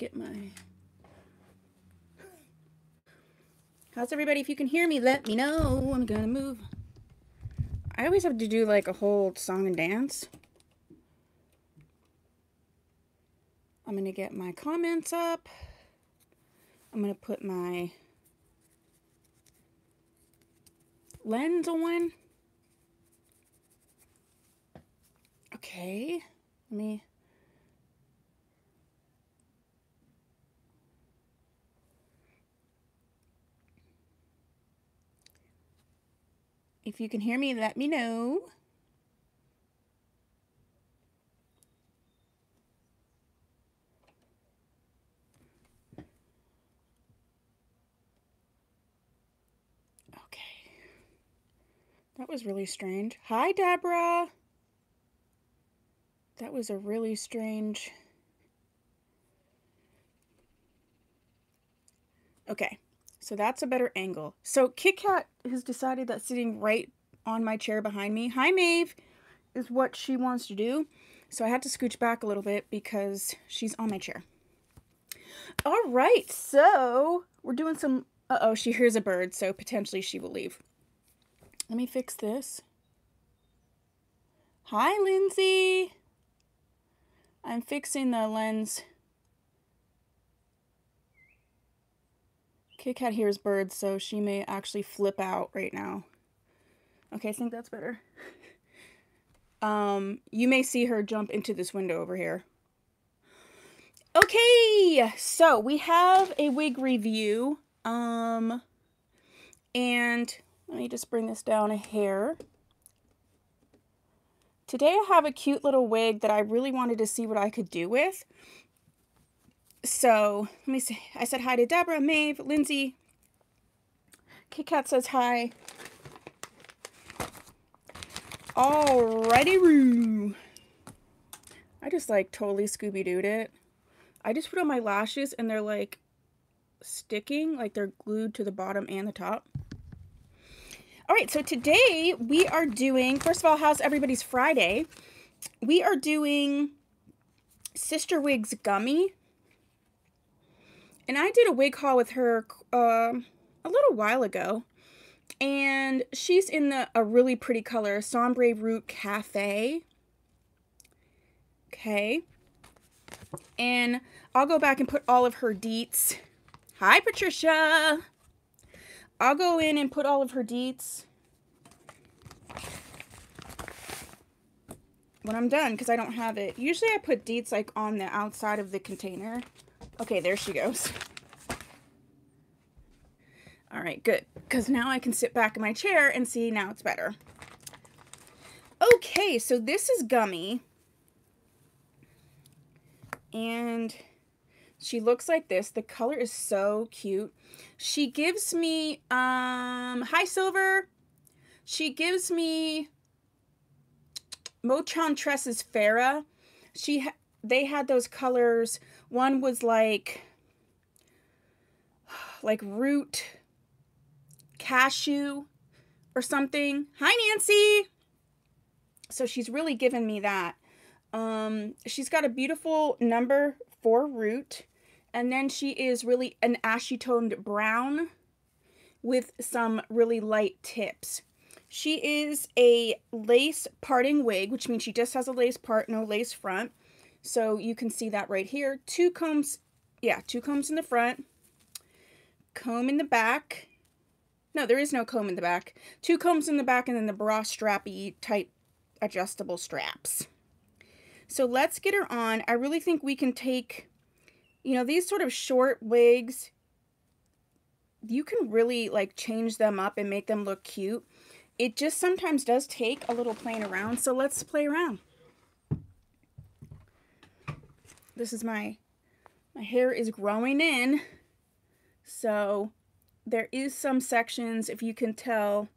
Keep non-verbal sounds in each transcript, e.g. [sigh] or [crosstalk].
get my... How's everybody? If you can hear me, let me know. I'm gonna move. I always have to do like a whole song and dance. I'm gonna get my comments up. I'm gonna put my lens on. Okay, let me If you can hear me, let me know. Okay. That was really strange. Hi, Deborah. That was a really strange... Okay. So that's a better angle. So Kit Kat has decided that sitting right on my chair behind me, hi Maeve, is what she wants to do. So I had to scooch back a little bit because she's on my chair. All right, so we're doing some, uh-oh, she hears a bird, so potentially she will leave. Let me fix this. Hi, Lindsay. I'm fixing the lens Kit Kat hears birds, so she may actually flip out right now. Okay, I think that's better. [laughs] um, you may see her jump into this window over here. Okay, so we have a wig review. Um, and let me just bring this down a hair. Today I have a cute little wig that I really wanted to see what I could do with so let me see. I said hi to Deborah, Maeve, Lindsay. Kit Kat says hi. Alrighty, roo. I just like totally Scooby Dooed it. I just put on my lashes and they're like sticking, like they're glued to the bottom and the top. All right, so today we are doing, first of all, how's everybody's Friday? We are doing Sister Wigs Gummy. And I did a wig haul with her uh, a little while ago. And she's in the a really pretty color, Sombre Root Cafe. Okay. And I'll go back and put all of her deets. Hi, Patricia. I'll go in and put all of her deets when I'm done because I don't have it. Usually I put deets like on the outside of the container. Okay, there she goes. All right, good. Because now I can sit back in my chair and see now it's better. Okay, so this is Gummy. And she looks like this. The color is so cute. She gives me, um, High Silver. She gives me Motown Tresses Farrah. She, they had those colors one was like, [sighs] like root cashew or something. Hi, Nancy. So she's really given me that. Um, she's got a beautiful number four root. And then she is really an ashy toned brown with some really light tips. She is a lace parting wig, which means she just has a lace part, no lace front. So you can see that right here. Two combs, yeah, two combs in the front, comb in the back. No, there is no comb in the back. Two combs in the back and then the bra strappy tight adjustable straps. So let's get her on. I really think we can take, you know, these sort of short wigs, you can really like change them up and make them look cute. It just sometimes does take a little playing around. So let's play around. This is my, my hair is growing in. So there is some sections, if you can tell,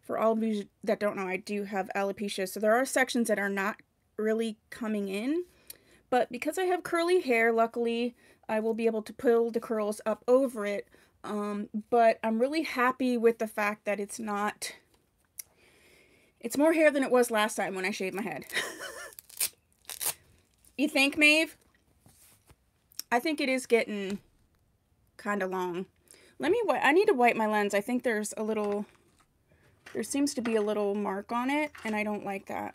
for all of you that don't know, I do have alopecia. So there are sections that are not really coming in. But because I have curly hair, luckily, I will be able to pull the curls up over it. Um, but I'm really happy with the fact that it's not... It's more hair than it was last time when I shaved my head. [laughs] you think, Maeve? I think it is getting kind of long. Let me, wipe I need to wipe my lens. I think there's a little, there seems to be a little mark on it, and I don't like that.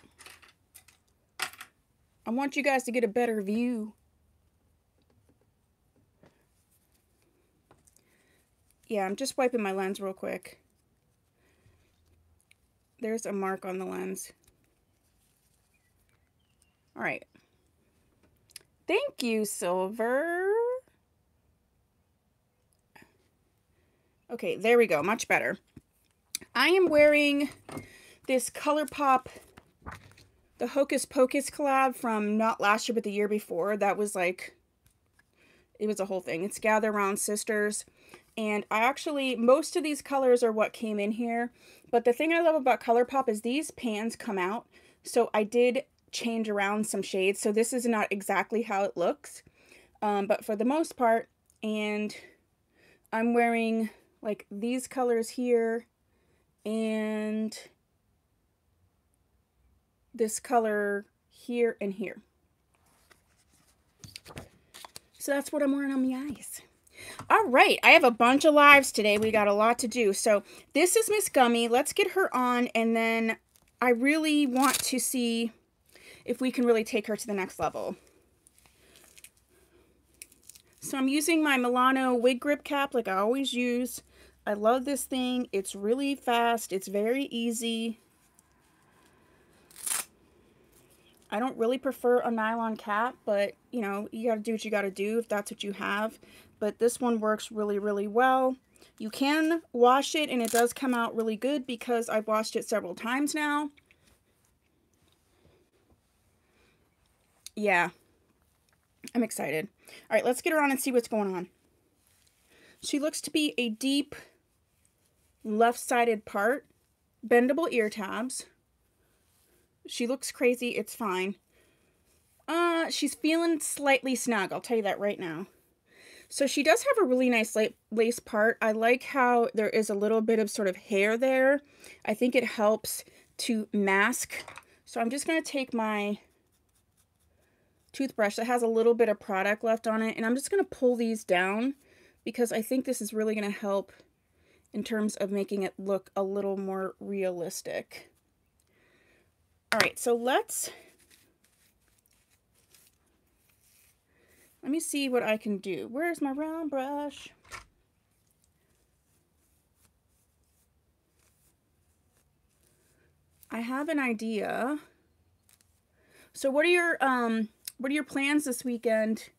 I want you guys to get a better view. Yeah, I'm just wiping my lens real quick. There's a mark on the lens. All right. Thank you, Silver. Okay, there we go. Much better. I am wearing this ColourPop, the Hocus Pocus collab from not last year, but the year before. That was like, it was a whole thing. It's Gather Round Sisters. And I actually, most of these colors are what came in here. But the thing I love about ColourPop is these pans come out. So I did change around some shades. So this is not exactly how it looks. Um, but for the most part, and I'm wearing like these colors here and this color here and here. So that's what I'm wearing on my eyes. All right, I have a bunch of lives today. We got a lot to do. So this is Miss Gummy. Let's get her on, and then I really want to see if we can really take her to the next level. So I'm using my Milano wig grip cap like I always use. I love this thing. It's really fast. It's very easy. I don't really prefer a nylon cap, but, you know, you got to do what you got to do if that's what you have. But this one works really, really well. You can wash it, and it does come out really good because I've washed it several times now. Yeah, I'm excited. All right, let's get her on and see what's going on. She looks to be a deep left-sided part, bendable ear tabs. She looks crazy. It's fine. Uh, she's feeling slightly snug. I'll tell you that right now. So she does have a really nice lace part. I like how there is a little bit of sort of hair there. I think it helps to mask. So I'm just going to take my toothbrush that has a little bit of product left on it. And I'm just going to pull these down because I think this is really going to help in terms of making it look a little more realistic. All right, so let's, let me see what I can do. Where's my round brush? I have an idea. So what are your, um, what are your plans this weekend?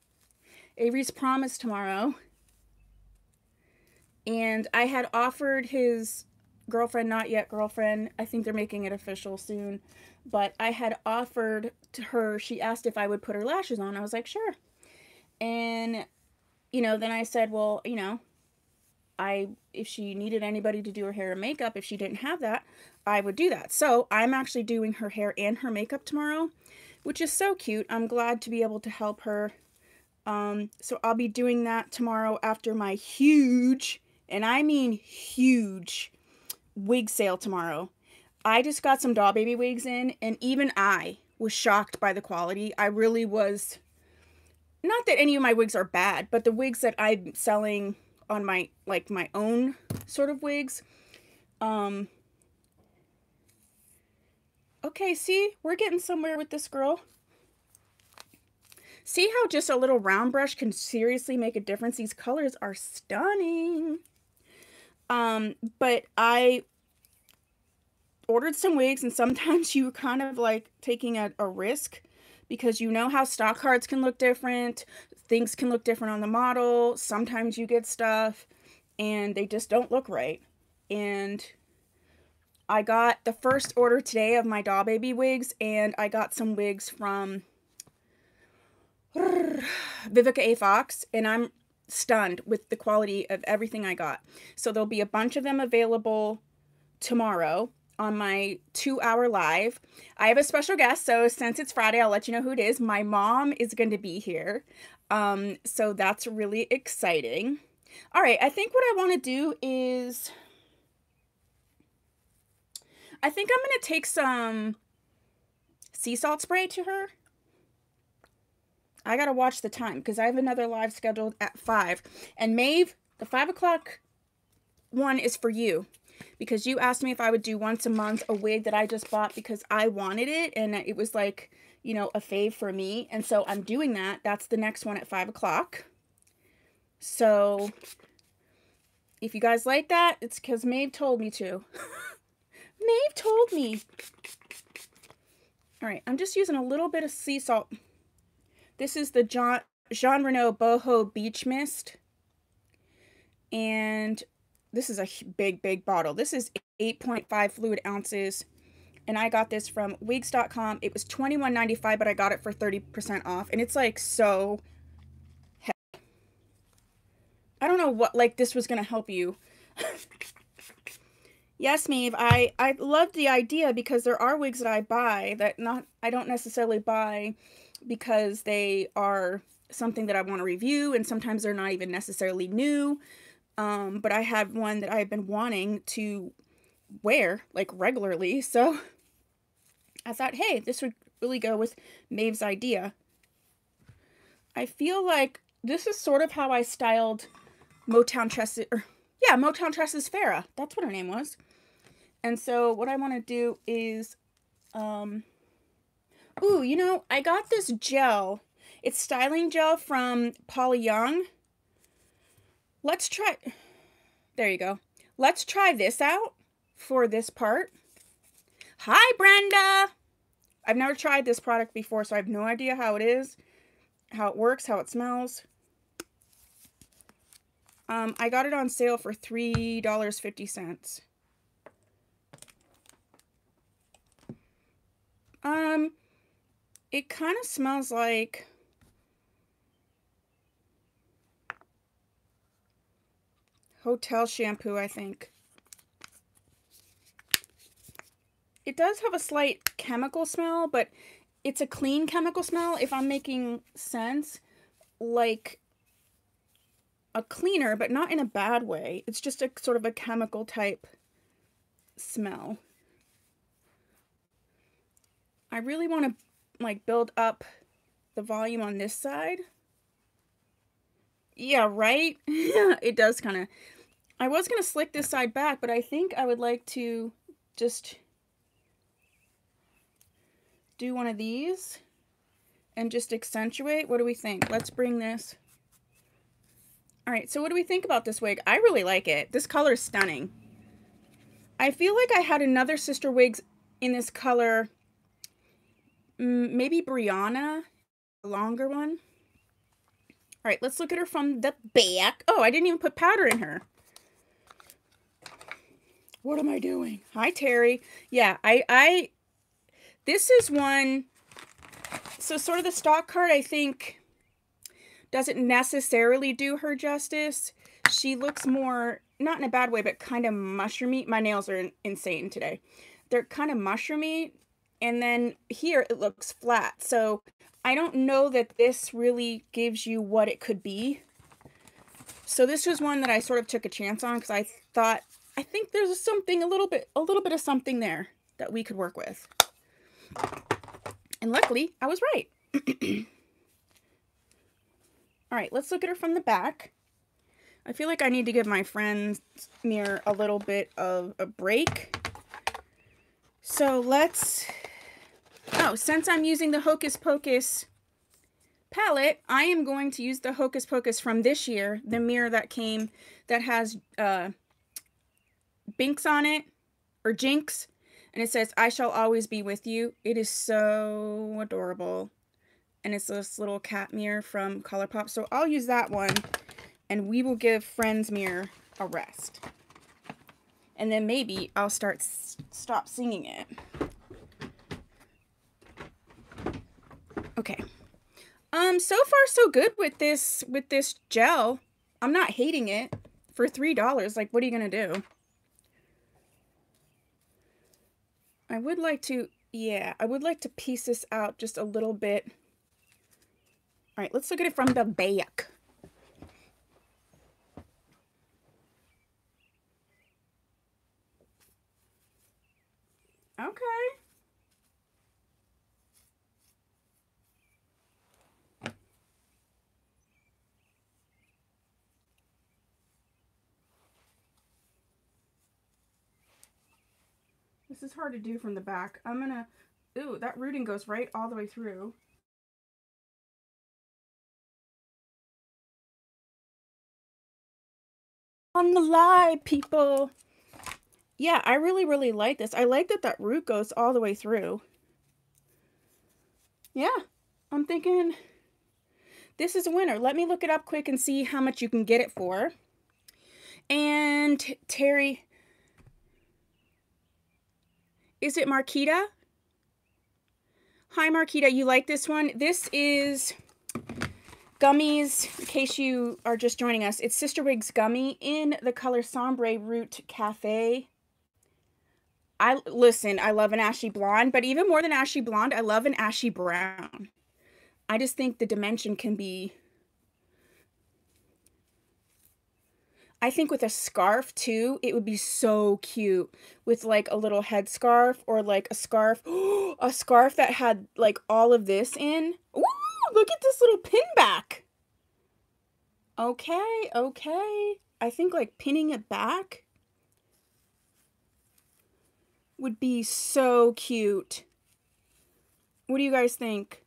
Avery's promise tomorrow. And I had offered his girlfriend, not yet girlfriend, I think they're making it official soon, but I had offered to her, she asked if I would put her lashes on. I was like, sure. And, you know, then I said, well, you know, I if she needed anybody to do her hair and makeup, if she didn't have that, I would do that. So I'm actually doing her hair and her makeup tomorrow which is so cute. I'm glad to be able to help her. Um, so I'll be doing that tomorrow after my huge, and I mean huge, wig sale tomorrow. I just got some doll baby wigs in, and even I was shocked by the quality. I really was. Not that any of my wigs are bad, but the wigs that I'm selling on my, like, my own sort of wigs, um, Okay, see? We're getting somewhere with this girl. See how just a little round brush can seriously make a difference? These colors are stunning. Um, but I ordered some wigs and sometimes [laughs] you kind of like taking a, a risk because you know how stock cards can look different. Things can look different on the model. Sometimes you get stuff and they just don't look right. And I got the first order today of my doll baby wigs, and I got some wigs from [sighs] Vivica A. Fox, and I'm stunned with the quality of everything I got. So there'll be a bunch of them available tomorrow on my two hour live. I have a special guest, so since it's Friday, I'll let you know who it is. My mom is going to be here. Um, so that's really exciting. All right, I think what I want to do is I think I'm going to take some sea salt spray to her. I gotta watch the time because I have another live scheduled at five. And Maeve, the five o'clock one is for you because you asked me if I would do once a month a wig that I just bought because I wanted it and it was like, you know, a fave for me. And so I'm doing that. That's the next one at five o'clock. So if you guys like that, it's because Maeve told me to. [laughs] Maeve told me. All right, I'm just using a little bit of sea salt. This is the John, Jean Renau Boho Beach Mist. And this is a big, big bottle. This is 8.5 fluid ounces. And I got this from wigs.com. It was $21.95, but I got it for 30% off. And it's like so heavy. I don't know what, like, this was going to help you. [laughs] yes, Maeve, I, I love the idea because there are wigs that I buy that not I don't necessarily buy because they are something that I want to review. And sometimes they're not even necessarily new. Um, but I have one that I've been wanting to wear like regularly. [laughs] So I thought, hey, this would really go with Maeve's idea. I feel like this is sort of how I styled Motown Tresses, yeah, Motown Tresses Farrah. That's what her name was. And so what I want to do is, um, ooh, you know, I got this gel. It's styling gel from Paula Young. Let's try, there you go. Let's try this out for this part. Hi, Brenda. I've never tried this product before, so I have no idea how it is, how it works, how it smells. Um, I got it on sale for $3.50. Um, it kind of smells like hotel shampoo, I think. It does have a slight chemical smell, but it's a clean chemical smell, if I'm making sense. Like a cleaner, but not in a bad way. It's just a sort of a chemical type smell. I really want to like build up the volume on this side. Yeah, right? [laughs] it does kind of I was going to slick this side back, but I think I would like to just do one of these and just accentuate. What do we think? Let's bring this. All right, so what do we think about this wig? I really like it. This color is stunning. I feel like I had another sister wigs in this color. Maybe Brianna, a longer one. All right, let's look at her from the back. Oh, I didn't even put powder in her. What am I doing? Hi, Terry. Yeah, I, I, this is one, so sort of the stock card, I think, doesn't necessarily do her justice. She looks more, not in a bad way, but kind of mushroomy. My nails are insane today. They're kind of mushroomy. And then here it looks flat. So I don't know that this really gives you what it could be. So this was one that I sort of took a chance on because I thought I think there's something a little bit, a little bit of something there that we could work with. And luckily, I was right. [clears throat] All right, let's look at her from the back. I feel like I need to give my friend's mirror a little bit of a break. So let's, oh, since I'm using the Hocus Pocus palette, I am going to use the Hocus Pocus from this year, the mirror that came, that has uh, Binx on it, or Jinx, and it says, I shall always be with you. It is so adorable. And it's this little cat mirror from Colourpop. So I'll use that one, and we will give Friends Mirror a rest. And then maybe I'll start stop singing it. Okay. Um, so far so good with this with this gel. I'm not hating it for three dollars. Like, what are you gonna do? I would like to, yeah, I would like to piece this out just a little bit. All right, let's look at it from the back. Okay. This is hard to do from the back. I'm gonna, ooh, that rooting goes right all the way through. On the lie, people. Yeah, I really, really like this. I like that that root goes all the way through. Yeah, I'm thinking this is a winner. Let me look it up quick and see how much you can get it for. And Terry, is it Marquita? Hi, Marquita. You like this one? This is gummies, in case you are just joining us. It's Sister Wigs Gummy in the color Sombre Root Cafe. I listen, I love an ashy blonde, but even more than ashy blonde, I love an ashy brown. I just think the dimension can be I think with a scarf too, it would be so cute with like a little head scarf or like a scarf, [gasps] a scarf that had like all of this in. Ooh, look at this little pin back. Okay, okay. I think like pinning it back would be so cute. What do you guys think?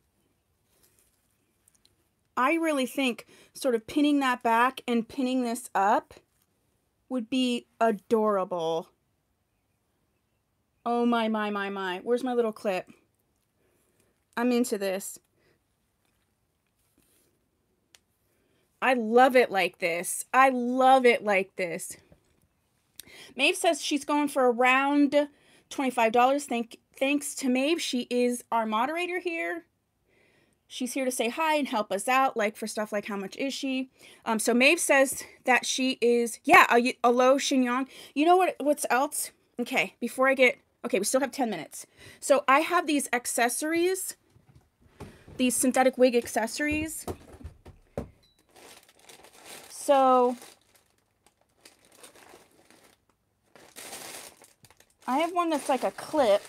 I really think sort of pinning that back and pinning this up would be adorable. Oh my, my, my, my. Where's my little clip? I'm into this. I love it like this. I love it like this. Maeve says she's going for around $25. Thank, thanks to Maeve. She is our moderator here. She's here to say hi and help us out, like for stuff like how much is she? Um, so Maeve says that she is, yeah, low chignon. You know what? What's else? Okay, before I get, okay, we still have 10 minutes. So I have these accessories, these synthetic wig accessories. So I have one that's like a clip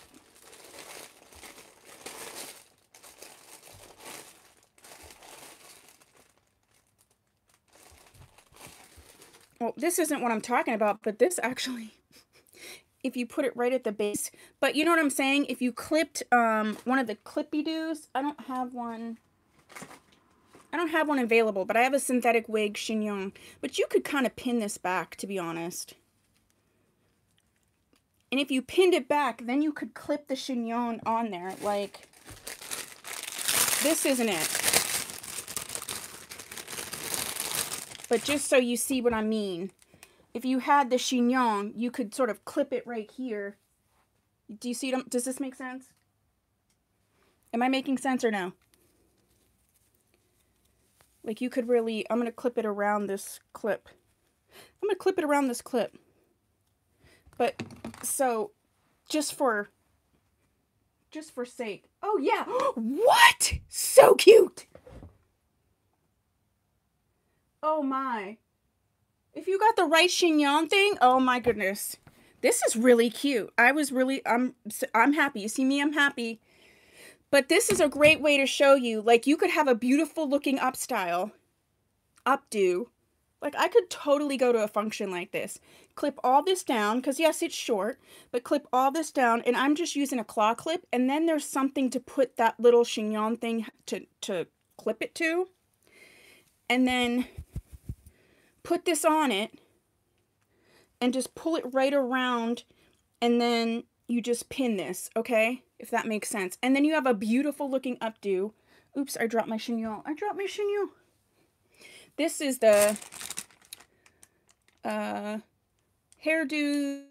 well, this isn't what I'm talking about, but this actually, [laughs] if you put it right at the base, but you know what I'm saying? If you clipped um, one of the clippy doos, I don't have one. I don't have one available, but I have a synthetic wig chignon. But you could kind of pin this back, to be honest. And if you pinned it back, then you could clip the chignon on there. Like, this isn't it. But just so you see what I mean, if you had the chignon, you could sort of clip it right here. Do you see them? Does this make sense? Am I making sense or no? Like you could really, I'm going to clip it around this clip. I'm going to clip it around this clip. But, so, just for, just for sake. Oh yeah, [gasps] what? So cute! Oh my. If you got the right chignon thing, oh my goodness. This is really cute. I was really, I'm, I'm happy. You see me, I'm happy. But this is a great way to show you, like you could have a beautiful looking up style, updo. Like I could totally go to a function like this. Clip all this down, because yes, it's short, but clip all this down, and I'm just using a claw clip, and then there's something to put that little chignon thing to, to clip it to. And then put this on it and just pull it right around and then you just pin this, okay? If that makes sense. And then you have a beautiful looking updo. Oops, I dropped my chignon. I dropped my chignon. This is the uh, hairdo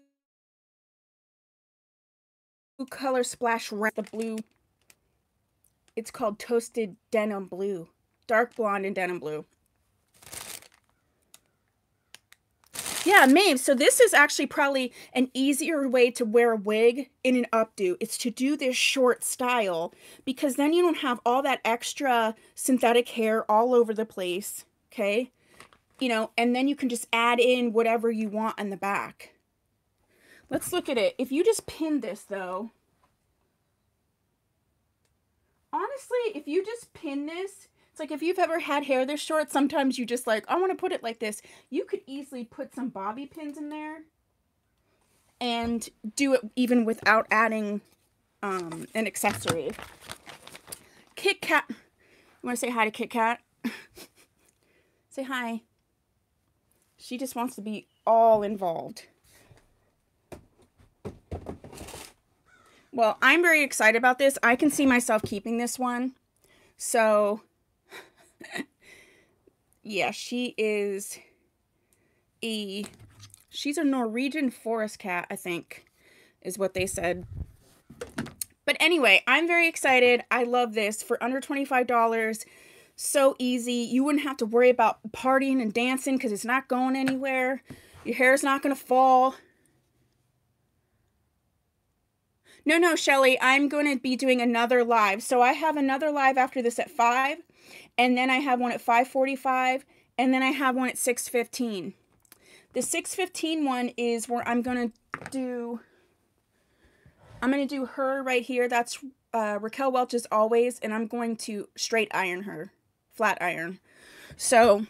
color splash red, the blue. It's called Toasted Denim Blue. Dark blonde and denim blue. Yeah, Maeve. So this is actually probably an easier way to wear a wig in an updo. It's to do this short style because then you don't have all that extra synthetic hair all over the place. Okay. You know, and then you can just add in whatever you want in the back. Let's look at it. If you just pin this though, honestly, if you just pin this, it's like if you've ever had hair this short, sometimes you just like, I want to put it like this. You could easily put some bobby pins in there and do it even without adding um, an accessory. Kit Kat. You want to say hi to Kit Kat? [laughs] say hi. She just wants to be all involved. Well, I'm very excited about this. I can see myself keeping this one. So, yeah, she is a, she's a Norwegian forest cat, I think, is what they said. But anyway, I'm very excited. I love this for under $25. So easy. You wouldn't have to worry about partying and dancing because it's not going anywhere. Your hair's not going to fall. No, no, Shelly, I'm going to be doing another live. So I have another live after this at 5, and then I have one at 5:45, and then I have one at 6:15. The 6:15 one is where I'm going to do I'm to do her right here. That's uh, Raquel Welch's always, and I'm going to straight iron her, flat iron. So,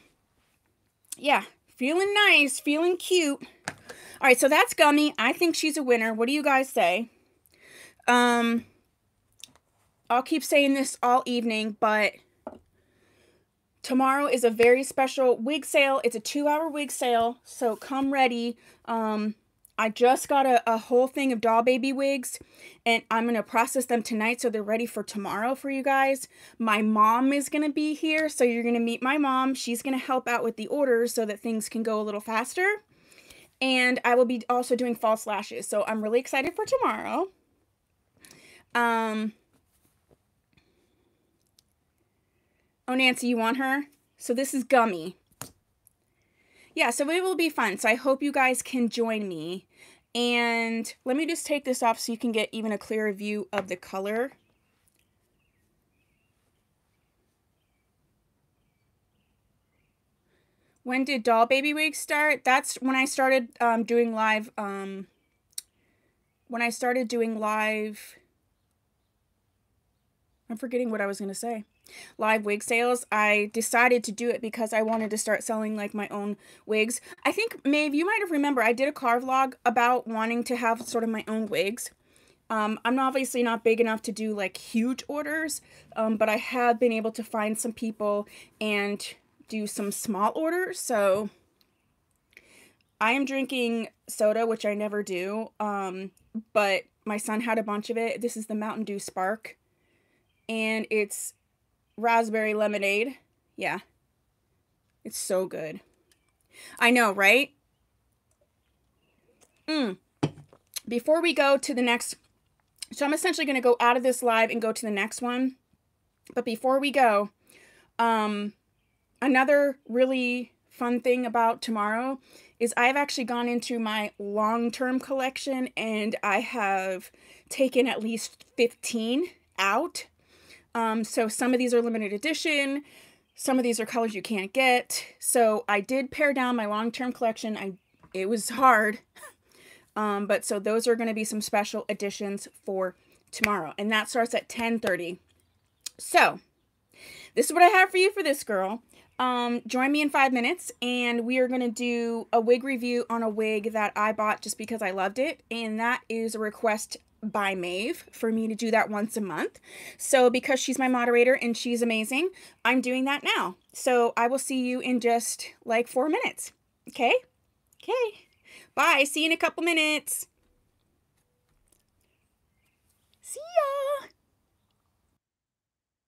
yeah, feeling nice, feeling cute. All right, so that's Gummy. I think she's a winner. What do you guys say? Um, I'll keep saying this all evening, but tomorrow is a very special wig sale. It's a two-hour wig sale, so come ready. Um, I just got a, a whole thing of doll baby wigs and I'm going to process them tonight so they're ready for tomorrow for you guys. My mom is going to be here, so you're going to meet my mom. She's going to help out with the orders so that things can go a little faster. And I will be also doing false lashes, so I'm really excited for tomorrow. Um, oh, Nancy, you want her? So this is Gummy. Yeah, so it will be fun. So I hope you guys can join me. And let me just take this off so you can get even a clearer view of the color. When did Doll Baby Wig start? That's when I started um, doing live, um, when I started doing live I'm forgetting what I was going to say. Live wig sales. I decided to do it because I wanted to start selling like my own wigs. I think, Maeve, you might have remember I did a car vlog about wanting to have sort of my own wigs. Um, I'm obviously not big enough to do like huge orders, um, but I have been able to find some people and do some small orders. So I am drinking soda, which I never do. Um, but my son had a bunch of it. This is the Mountain Dew Spark and it's raspberry lemonade. Yeah. It's so good. I know, right? Mm. Before we go to the next, so I'm essentially going to go out of this live and go to the next one. But before we go, um, another really fun thing about tomorrow is I've actually gone into my long-term collection and I have taken at least 15 out um, so some of these are limited edition. Some of these are colors you can't get. So I did pare down my long-term collection. I It was hard. [laughs] Um, but so those are going to be some special editions for tomorrow. And that starts at 10.30. So this is what I have for you for this girl. Um, join me in five minutes and we are going to do a wig review on a wig that I bought just because I loved it. And that is a request by Maeve for me to do that once a month. So because she's my moderator and she's amazing, I'm doing that now. So I will see you in just like four minutes. Okay? Okay. Bye. See you in a couple minutes. See ya.